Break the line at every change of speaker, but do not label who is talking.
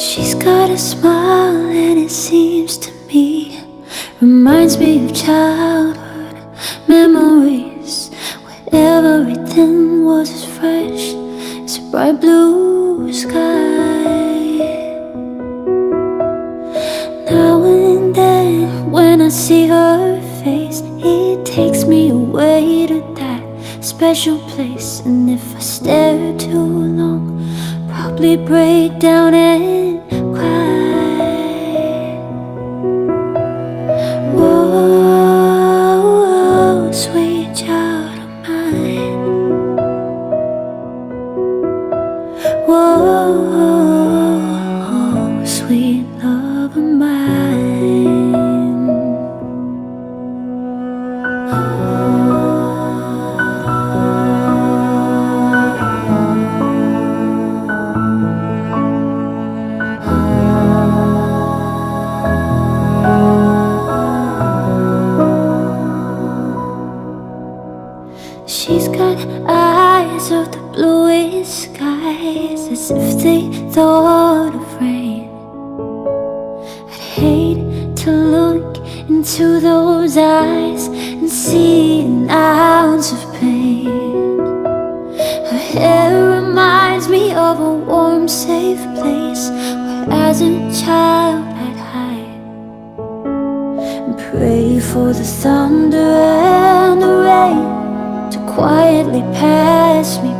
got a smile and it seems to me. Reminds me of childhood memories Where everything was as fresh as a bright blue sky. Now and then when I see her face It takes me away to that special place. And if I stare too Probably break down and cry She's got eyes of the bluest skies As if they thought of rain. I'd hate to look into those eyes And see an ounce of pain. Her hair reminds me of a warm, safe place Where as a child I'd hide. And pray for the thunder quietly pass me.